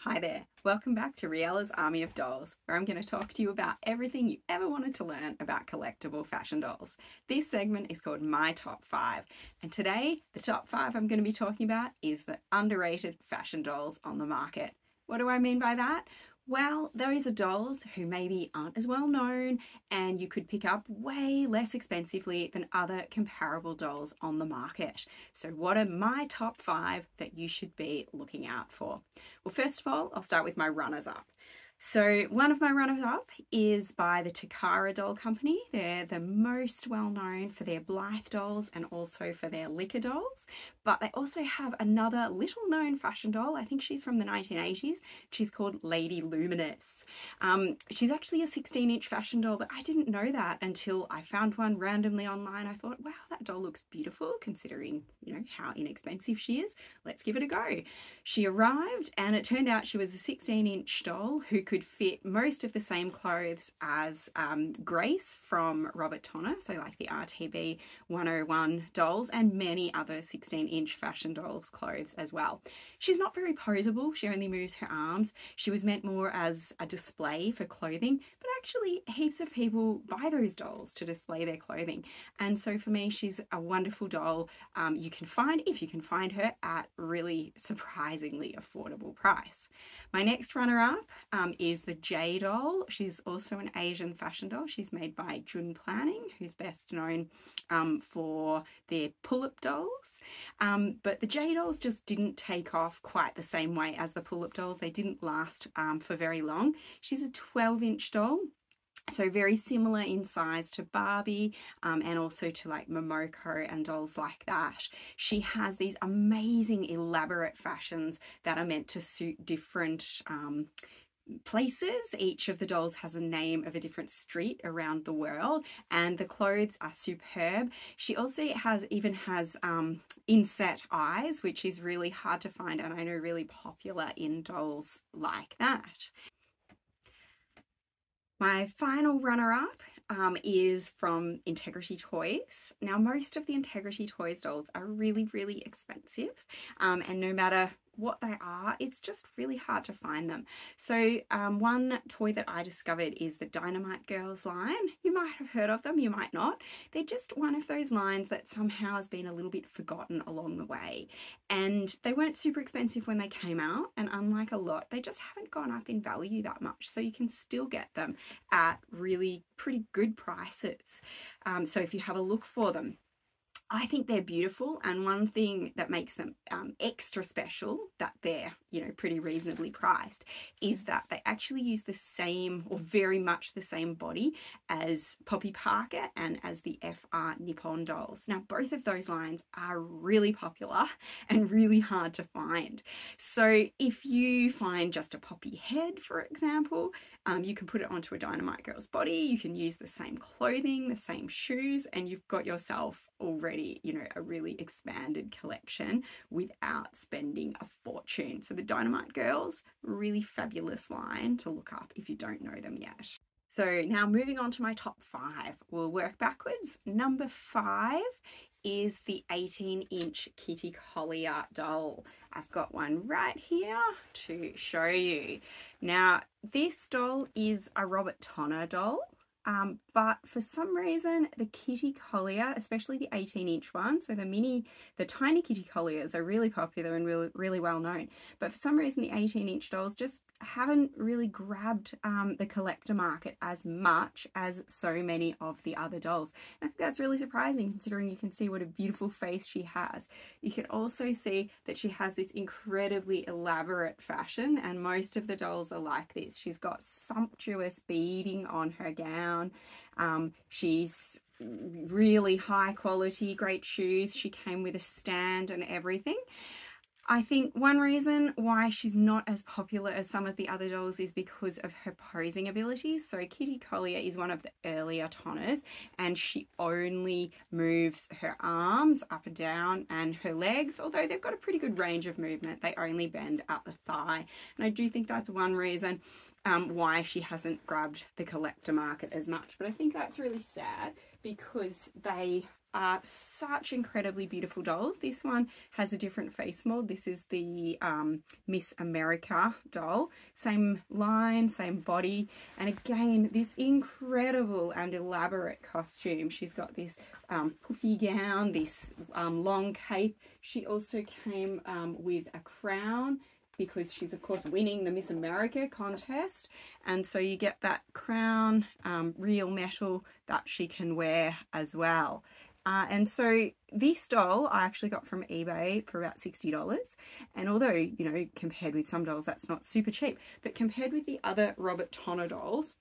Hi there, welcome back to Rhiella's Army of Dolls, where I'm going to talk to you about everything you ever wanted to learn about collectible fashion dolls. This segment is called My Top 5, and today the top 5 I'm going to be talking about is the underrated fashion dolls on the market. What do I mean by that? Well, those are dolls who maybe aren't as well known and you could pick up way less expensively than other comparable dolls on the market. So what are my top five that you should be looking out for? Well, first of all, I'll start with my runners up. So one of my runners-up is by the Takara Doll Company. They're the most well-known for their Blythe dolls and also for their Licca dolls. But they also have another little-known fashion doll. I think she's from the 1980s. She's called Lady Luminous. Um, she's actually a 16-inch fashion doll, but I didn't know that until I found one randomly online. I thought, wow, that doll looks beautiful considering, you know, how inexpensive she is. Let's give it a go. She arrived and it turned out she was a 16-inch doll who could fit most of the same clothes as um, Grace from Robert Tonner, so like the RTB 101 dolls and many other 16 inch fashion dolls clothes as well. She's not very posable, she only moves her arms. She was meant more as a display for clothing, but actually heaps of people buy those dolls to display their clothing. And so for me, she's a wonderful doll um, you can find, if you can find her, at really surprisingly affordable price. My next runner-up um, is the J doll. She's also an Asian fashion doll. She's made by Jun Planning, who's best known um, for their Pullip dolls. Um, but the J dolls just didn't take off quite the same way as the Pullip dolls. They didn't last um, for very long. She's a 12-inch doll. So very similar in size to Barbie um, and also to like Momoko and dolls like that. She has these amazing elaborate fashions that are meant to suit different um, places. Each of the dolls has a name of a different street around the world and the clothes are superb. She also has even has um, inset eyes, which is really hard to find and I know really popular in dolls like that. My final runner-up um, is from Integrity Toys. Now, most of the Integrity Toys dolls are really, really expensive, um, and no matter what they are, it's just really hard to find them. So um, one toy that I discovered is the Dynamite Girls line. You might have heard of them, you might not. They're just one of those lines that somehow has been a little bit forgotten along the way. And they weren't super expensive when they came out, and unlike a lot, they just haven't gone up in value that much. So you can still get them at really pretty good prices. Um, so if you have a look for them, I think they're beautiful and one thing that makes them um, extra special that they're you know pretty reasonably priced is that they actually use the same or very much the same body as Poppy Parker and as the FR Nippon dolls. Now both of those lines are really popular and really hard to find. So if you find just a Poppy head for example um, you can put it onto a Dynamite Girl's body, you can use the same clothing, the same shoes, and you've got yourself already, you know, a really expanded collection without spending a fortune. So the Dynamite Girls, really fabulous line to look up if you don't know them yet. So now moving on to my top five, we'll work backwards. Number five is the 18 inch Kitty Collier doll. I've got one right here to show you. Now this doll is a Robert Tonner doll. Um, but for some reason, the Kitty Collier, especially the 18 inch one, so the mini, the tiny Kitty Colliers are really popular and really, really well known. But for some reason, the 18 inch dolls just haven't really grabbed um, the collector market as much as so many of the other dolls. I think that's really surprising considering you can see what a beautiful face she has. You can also see that she has this incredibly elaborate fashion and most of the dolls are like this. She's got sumptuous beading on her gown. Um, she's really high quality, great shoes. She came with a stand and everything. I think one reason why she's not as popular as some of the other dolls is because of her posing abilities. So Kitty Collier is one of the earlier Tonners and she only moves her arms up and down and her legs, although they've got a pretty good range of movement. They only bend at the thigh. And I do think that's one reason um, why she hasn't grabbed the collector market as much. But I think that's really sad because they are such incredibly beautiful dolls. This one has a different face mold. This is the um, Miss America doll. Same line, same body. And again, this incredible and elaborate costume. She's got this um, puffy gown, this um, long cape. She also came um, with a crown because she's of course winning the Miss America contest and so you get that crown um, real metal that she can wear as well uh, and so this doll I actually got from eBay for about $60 and although you know compared with some dolls that's not super cheap but compared with the other Robert Tonner dolls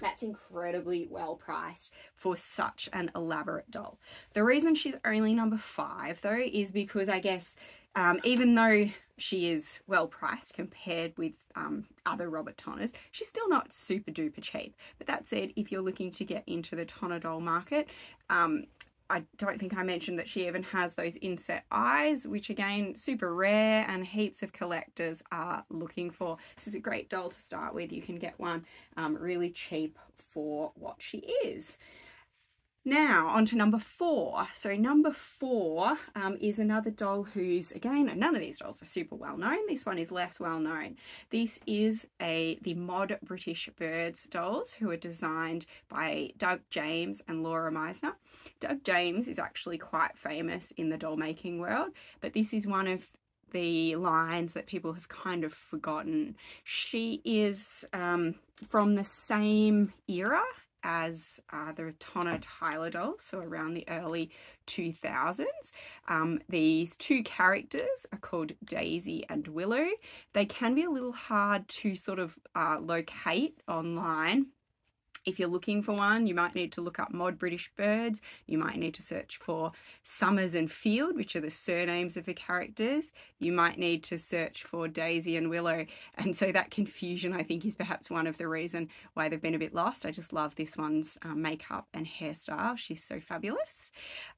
that's incredibly well priced for such an elaborate doll. The reason she's only number five though is because I guess um, even though she is well priced compared with um, other Robert Tonners, she's still not super duper cheap. But that said, if you're looking to get into the Tonner doll market, um, I don't think I mentioned that she even has those inset eyes, which again, super rare and heaps of collectors are looking for. This is a great doll to start with. You can get one um, really cheap for what she is. Now, on to number four. So number four um, is another doll who's, again, none of these dolls are super well known. This one is less well known. This is a the Mod British Birds dolls who are designed by Doug James and Laura Meisner. Doug James is actually quite famous in the doll making world, but this is one of the lines that people have kind of forgotten. She is um, from the same era as uh, the doll, so around the early 2000s. Um, these two characters are called Daisy and Willow. They can be a little hard to sort of uh, locate online if you're looking for one, you might need to look up Mod British Birds. You might need to search for Summers and Field, which are the surnames of the characters. You might need to search for Daisy and Willow. And so that confusion, I think, is perhaps one of the reason why they've been a bit lost. I just love this one's um, makeup and hairstyle. She's so fabulous.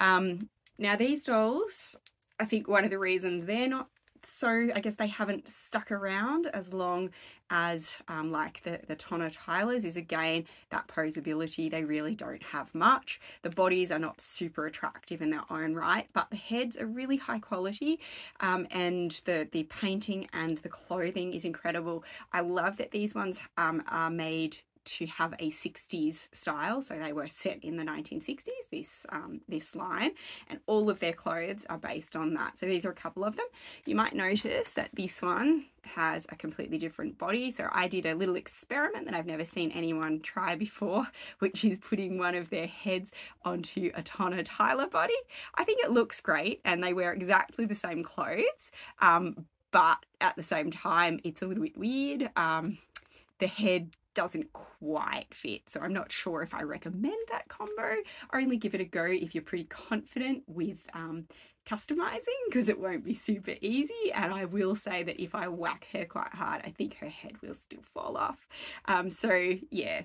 Um, now, these dolls, I think one of the reasons they're not so I guess they haven't stuck around as long as um, like the, the Tonner Tylers is again that posability they really don't have much. The bodies are not super attractive in their own right but the heads are really high quality um, and the, the painting and the clothing is incredible. I love that these ones um, are made to have a 60s style. So they were set in the 1960s this um, this line and all of their clothes are based on that. So these are a couple of them. You might notice that this one has a completely different body. So I did a little experiment that I've never seen anyone try before which is putting one of their heads onto a Tonner Tyler body. I think it looks great and they wear exactly the same clothes um, but at the same time it's a little bit weird. Um, the head doesn't quite fit. So I'm not sure if I recommend that combo. Only give it a go if you're pretty confident with um, customizing because it won't be super easy. And I will say that if I whack her quite hard, I think her head will still fall off. Um, so yeah,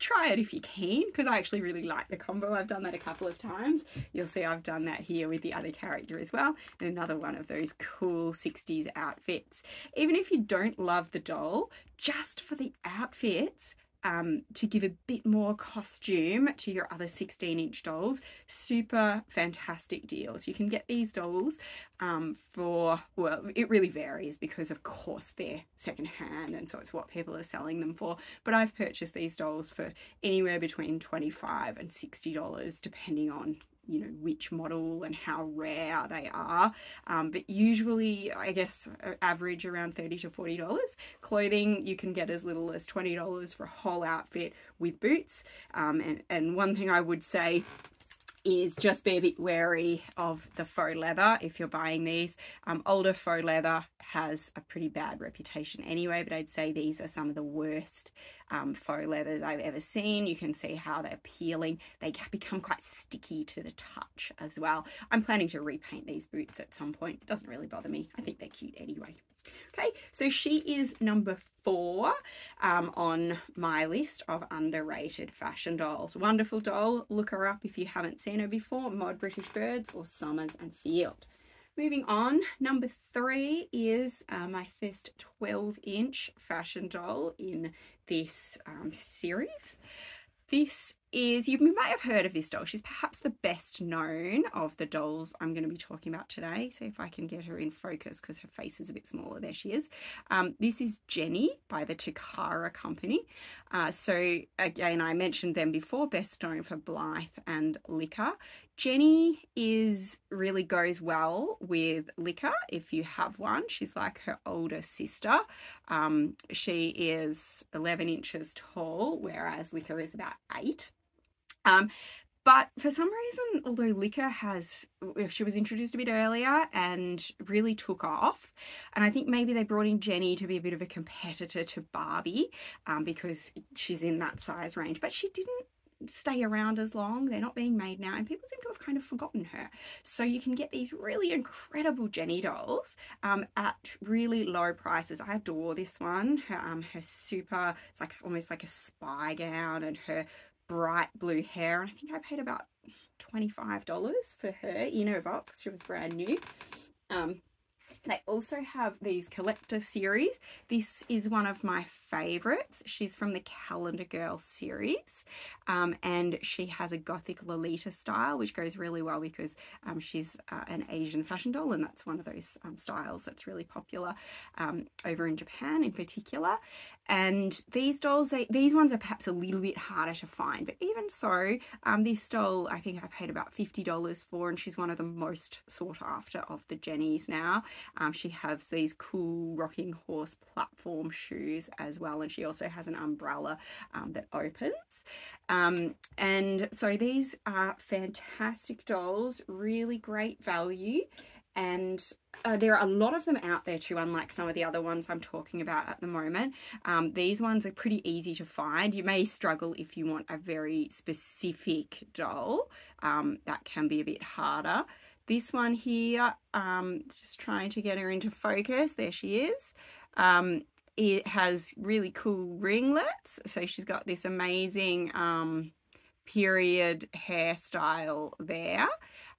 try it if you can because I actually really like the combo. I've done that a couple of times. You'll see I've done that here with the other character as well. And another one of those cool 60s outfits. Even if you don't love the doll, just for the outfits, um, to give a bit more costume to your other 16 inch dolls. Super fantastic deals. You can get these dolls um, for, well, it really varies because of course they're secondhand and so it's what people are selling them for. But I've purchased these dolls for anywhere between 25 and $60 depending on you know which model and how rare they are. Um, but usually I guess average around 30 to 40 dollars. Clothing you can get as little as 20 dollars for a whole outfit with boots. Um, and, and one thing I would say is just be a bit wary of the faux leather if you're buying these. Um, older faux leather has a pretty bad reputation anyway, but I'd say these are some of the worst um, faux leathers I've ever seen. You can see how they're peeling. They become quite sticky to the touch as well. I'm planning to repaint these boots at some point. It doesn't really bother me. I think they're cute anyway. Okay, so she is number four um, on my list of underrated fashion dolls. Wonderful doll. Look her up if you haven't seen her before. Mod British Birds or Summers and Field. Moving on, number three is uh, my first 12 inch fashion doll in this um, series. This is you might have heard of this doll. She's perhaps the best known of the dolls I'm going to be talking about today. See if I can get her in focus because her face is a bit smaller. There she is. Um, this is Jenny by the Takara Company. Uh, so again, I mentioned them before, best known for Blythe and Licca. Jenny is really goes well with Licca if you have one. She's like her older sister. Um, she is 11 inches tall, whereas Licca is about eight. Um, but for some reason, although Licca has, she was introduced a bit earlier and really took off. And I think maybe they brought in Jenny to be a bit of a competitor to Barbie um, because she's in that size range. But she didn't stay around as long. They're not being made now, and people seem to have kind of forgotten her. So you can get these really incredible Jenny dolls um, at really low prices. I adore this one. Her, um, her super, it's like almost like a spy gown, and her bright blue hair. And I think I paid about $25 for her in her box. She was brand new. Um, they also have these collector series. This is one of my favorites. She's from the Calendar Girl series um, and she has a gothic Lolita style which goes really well because um, she's uh, an Asian fashion doll and that's one of those um, styles that's really popular um, over in Japan in particular. And these dolls, they, these ones are perhaps a little bit harder to find, but even so, um, this doll I think I paid about $50 for and she's one of the most sought after of the Jennies now. Um, she has these cool rocking horse platform shoes as well and she also has an umbrella um, that opens. Um, and so these are fantastic dolls, really great value and uh, there are a lot of them out there too unlike some of the other ones I'm talking about at the moment. Um, these ones are pretty easy to find. You may struggle if you want a very specific doll um, that can be a bit harder this one here um, just trying to get her into focus. There she is. Um, it has really cool ringlets. So she's got this amazing um, period hairstyle there.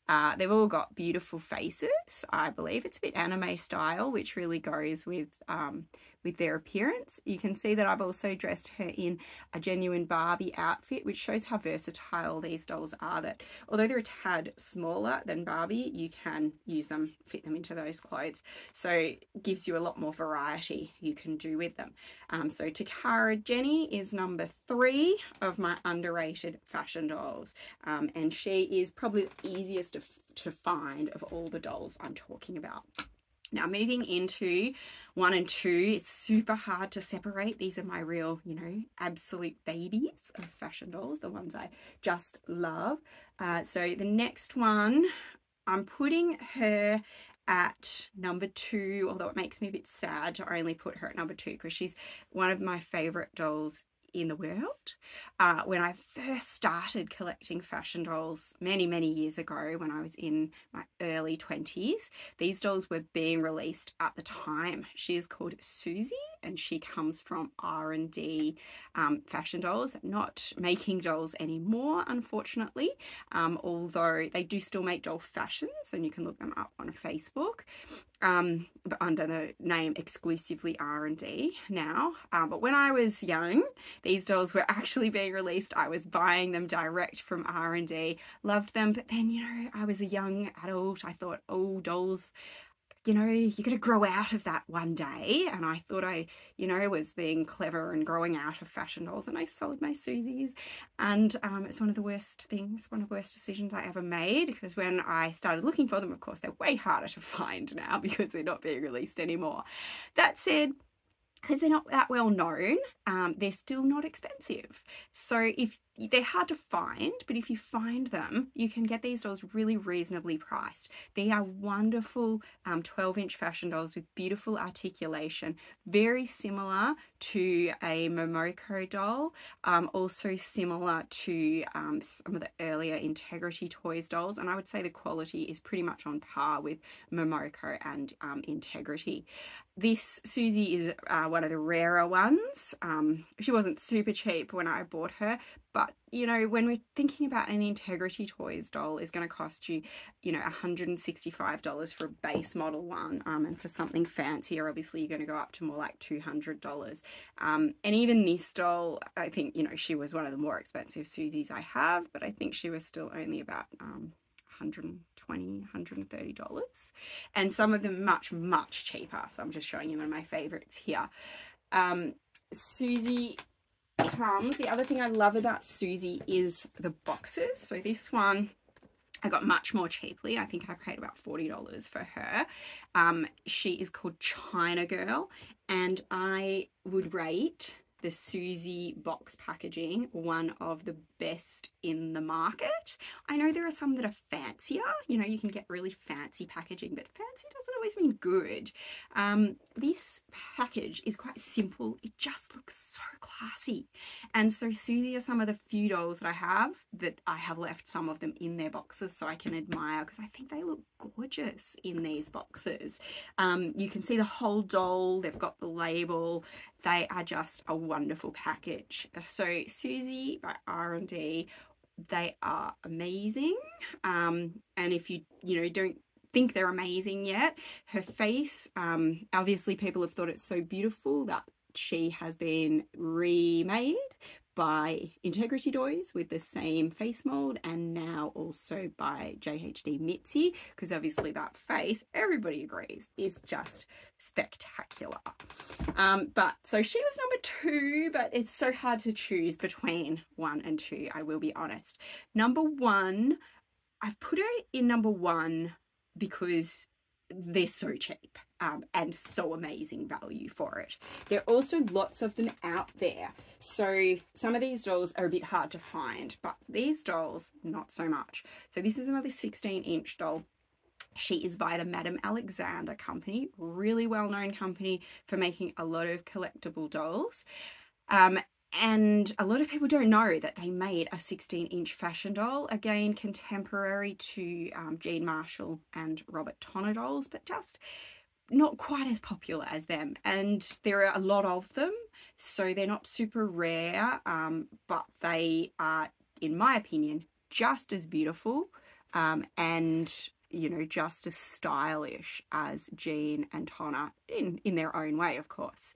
Uh, they've all got beautiful faces, I believe. It's a bit anime style, which really goes with um, with their appearance. You can see that I've also dressed her in a genuine Barbie outfit, which shows how versatile these dolls are that although they're a tad smaller than Barbie, you can use them, fit them into those clothes. So it gives you a lot more variety you can do with them. Um, so Takara Jenny is number three of my underrated fashion dolls. Um, and she is probably the easiest to, to find of all the dolls I'm talking about. Now moving into one and two, it's super hard to separate. These are my real, you know, absolute babies of fashion dolls, the ones I just love. Uh, so the next one, I'm putting her at number two, although it makes me a bit sad to only put her at number two because she's one of my favorite dolls in the world. Uh, when I first started collecting fashion dolls many, many years ago when I was in my early 20s, these dolls were being released at the time. She is called Susie and she comes from R&D um, Fashion Dolls, not making dolls anymore, unfortunately, um, although they do still make doll fashions and you can look them up on Facebook um, but under the name exclusively R&D now. Um, but when I was young, these dolls were actually being released. I was buying them direct from R&D, loved them. But then, you know, I was a young adult. I thought, oh, dolls you know, you're going to grow out of that one day. And I thought I, you know, was being clever and growing out of fashion dolls. And I sold my Susies. And um, it's one of the worst things, one of the worst decisions I ever made. Because when I started looking for them, of course, they're way harder to find now because they're not being released anymore. That said, because they're not that well known, um, they're still not expensive. So if they're hard to find, but if you find them, you can get these dolls really reasonably priced. They are wonderful um, 12 inch fashion dolls with beautiful articulation, very similar to a Momoko doll, um, also similar to um, some of the earlier Integrity Toys dolls. And I would say the quality is pretty much on par with Momoko and um, Integrity. This Susie is uh, one of the rarer ones. Um, she wasn't super cheap when I bought her, but you know, when we're thinking about an Integrity Toys doll is going to cost you, you know, $165 for a base model one. Um, and for something fancier, obviously you're going to go up to more like $200. Um, and even this doll, I think, you know, she was one of the more expensive Susies I have, but I think she was still only about um, 120 $130 and some of them much much cheaper so i'm just showing you one of my favorites here um, Susie comes the other thing i love about Susie is the boxes so this one I got much more cheaply. I think I paid about $40 for her. Um, she is called China Girl and I would rate the Susie box packaging one of the best in the market. I know there are some that are fancier, you know, you can get really fancy packaging, but fancy doesn't always mean good. Um, this package is quite simple, it just looks so classy. And so Susie are some of the few dolls that I have that I have left some of them in their boxes so I can admire because I think they look gorgeous in these boxes. Um, you can see the whole doll, they've got the label, they are just a wonderful package. So Susie by R&D, they are amazing. Um, and if you, you know, don't think they're amazing yet, her face, um, obviously people have thought it's so beautiful that she has been remade by Integrity Toys with the same face mold and now also by JHD Mitzi because obviously that face, everybody agrees, is just spectacular. Um, but so she was number two, but it's so hard to choose between one and two, I will be honest. Number one, I've put her in number one because they're so cheap um, and so amazing value for it. There are also lots of them out there. So some of these dolls are a bit hard to find, but these dolls, not so much. So this is another 16 inch doll. She is by the Madame Alexander company, really well-known company for making a lot of collectible dolls. Um, and a lot of people don't know that they made a 16 inch fashion doll, again, contemporary to um, Gene Marshall and Robert Tonner dolls, but just not quite as popular as them. And there are a lot of them, so they're not super rare, um, but they are, in my opinion, just as beautiful um, and you know, just as stylish as Gene and Tonner in, in their own way, of course.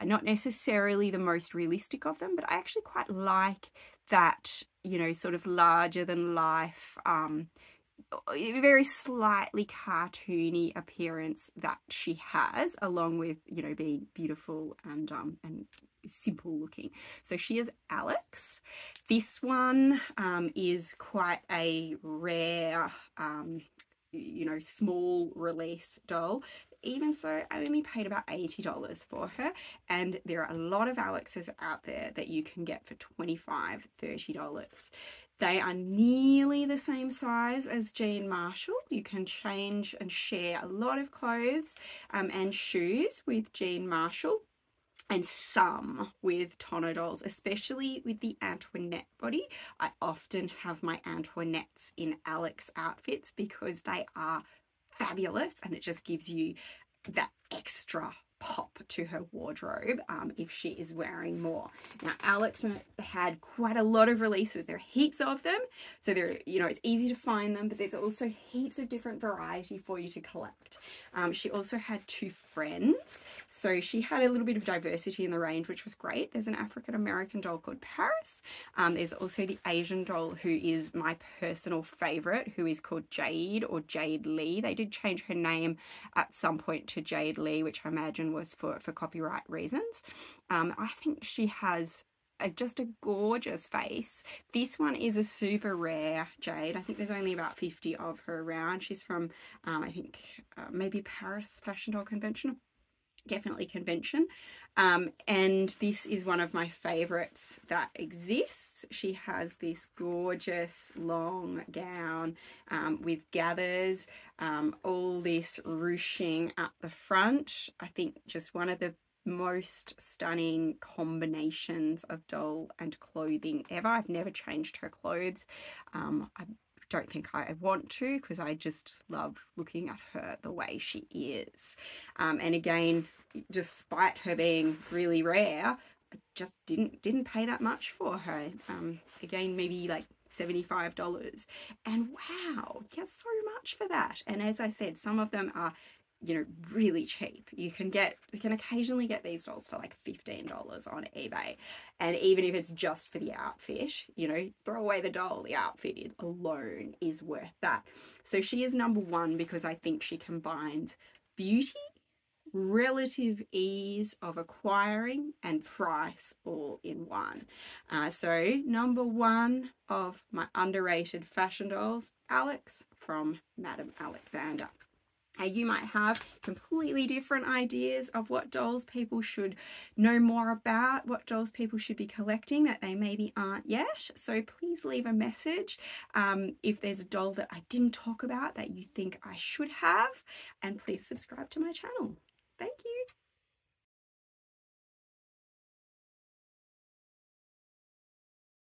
Uh, not necessarily the most realistic of them, but I actually quite like that, you know, sort of larger than life, um, very slightly cartoony appearance that she has, along with, you know, being beautiful and, um, and simple looking. So she is Alex. This one um, is quite a rare um, you know, small release doll. Even so, I only paid about $80 for her. And there are a lot of Alexes out there that you can get for $25, $30. They are nearly the same size as Gene Marshall. You can change and share a lot of clothes um, and shoes with Gene Marshall and some with Tonner dolls, especially with the Antoinette body. I often have my Antoinettes in Alex outfits because they are fabulous and it just gives you that extra pop to her wardrobe um, if she is wearing more. Now, Alex had quite a lot of releases. There are heaps of them. So there, you know, it's easy to find them, but there's also heaps of different variety for you to collect. Um, she also had two friends. So she had a little bit of diversity in the range, which was great. There's an African-American doll called Paris. Um, there's also the Asian doll who is my personal favorite, who is called Jade or Jade Lee. They did change her name at some point to Jade Lee, which I imagine was for, for copyright reasons. Um, I think she has a, just a gorgeous face. This one is a super rare jade. I think there's only about 50 of her around. She's from, um, I think, uh, maybe Paris Fashion Doll Convention definitely convention. Um, and this is one of my favorites that exists. She has this gorgeous long gown um, with gathers um, all this ruching at the front. I think just one of the most stunning combinations of doll and clothing ever. I've never changed her clothes. Um, I don't think I want to because I just love looking at her the way she is. Um, and again, despite her being really rare, I just didn't didn't pay that much for her. Um, again, maybe like $75. And wow, get so much for that. And as I said, some of them are you know really cheap you can get you can occasionally get these dolls for like $15 on ebay and even if it's just for the outfit you know throw away the doll the outfit alone is worth that so she is number one because i think she combines beauty relative ease of acquiring and price all in one. Uh, so number one of my underrated fashion dolls, Alex from Madame Alexander. You might have completely different ideas of what dolls people should know more about, what dolls people should be collecting that they maybe aren't yet. So please leave a message um, if there's a doll that I didn't talk about that you think I should have, and please subscribe to my channel. Thank you.